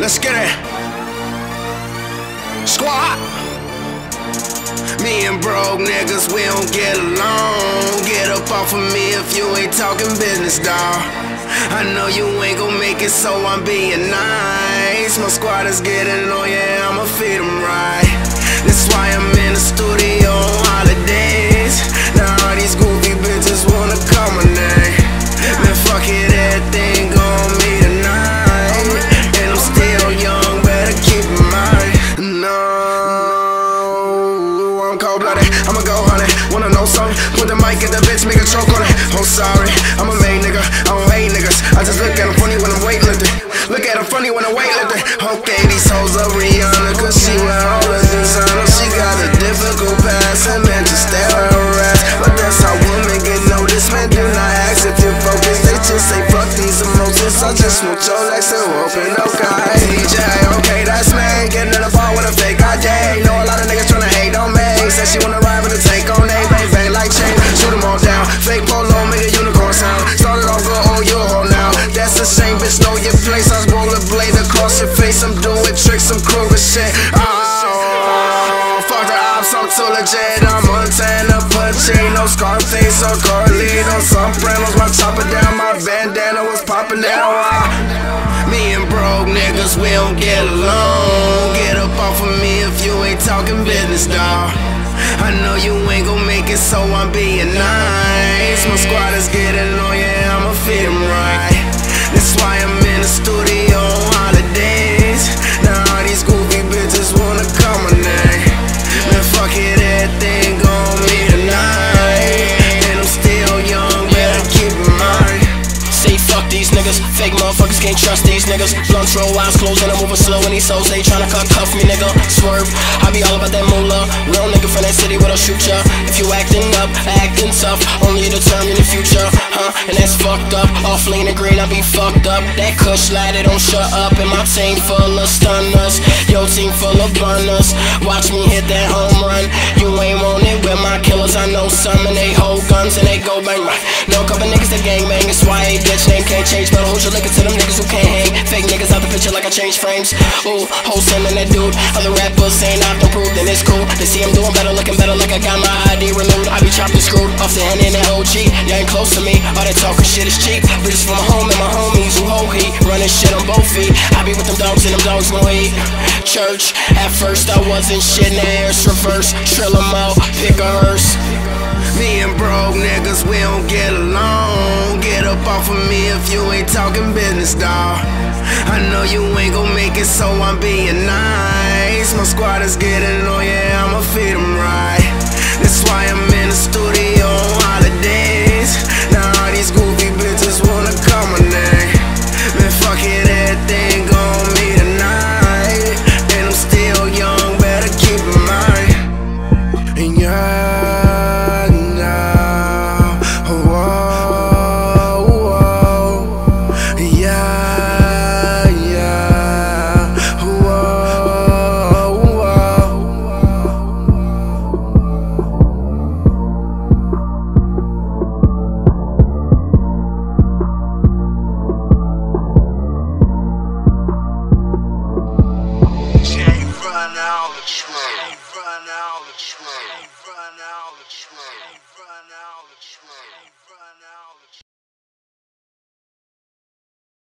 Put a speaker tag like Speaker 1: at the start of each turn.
Speaker 1: Let's get it. Squad. Me and broke niggas, we don't get along. Get up off of me if you ain't talking business, dawg. I know you ain't gon' make it, so I'm being nice. My squad is getting on, yeah, feed cold blooded. I'ma go honey. Wanna know something? Put the mic in the bitch, make a choke on it. Oh, sorry, I'm a main nigga. I don't hate niggas. I just look at them funny when I'm weightlifting. Look at them funny when I'm weightlifting. Okay, these hoes are Rihanna, cause she wear all the designer. She got a difficult past, and man, just stare at her ass. But that's how women get noticed, man. Do not ask if you're focused. They just say fuck these emotions. I just smoke your legs and open okay. DeeJay, bitch. Know your place. I rollerblade across your face. I'm doing tricks, I'm Kruger shit. Oh, fuck the ops, I'm too legit. I'm Montana, Pacino, Scarface, or Carlito. Sopranos, my chopper down, my bandana was popping down. Ah. Me and broke niggas, we don't get along. Get up off of me if you ain't talking business, dawg. I know you ain't gon' make it, so I'm being nice. My squad is getting on, yeah, I'ma feed them right. Why I'm in the studio on holidays. Now these goofy bitches wanna call my name. Man, fuck it, tonight. And I'm still young, better keep.
Speaker 2: Say fuck these niggas, fake motherfuckers can't trust these niggas. Blunts roll, eyes closed, and I'm moving slow. And these hoes, they tryna cut cuff me, nigga. Swerve, I be all about that moolah. Real nigga from that city, what'll shoot ya? If you acting up, acting tough, only determine the future? And that's fucked up. Off lean and green, I be fucked up. That kush lad, it don't shut up. And my team full of stunners, yo team full of burners. Watch me hit that home run. You ain't want it with my killers. I know some, and they hold guns and they go bang. Know a couple niggas that gang bang, it's why a bitch name can't change. But hold your liquor to them niggas who can't hang. Fake niggas out the picture like I change frames. Ooh, wholesome and that dude. Other rappers saying I've improved, then it's cool. They see I'm doing better, looking better, like I got my ID renewed. I be chopped and screwed off the hand in that OG. Close to me, all that talking shit is cheap. Bitches from my home and my homies who hold heat. Running shit on both feet. I be with them dogs and them dogs gon' eat. Church, at first I wasn't shit, now it's reverse. Trill 'em out, pick a hearse.
Speaker 1: Me and broke niggas, we don't get along. Get up off of me if you ain't talking business, dawg. I know you ain't gon' make it, so I'm being nice. My squad is getting on,
Speaker 3: Run out the train.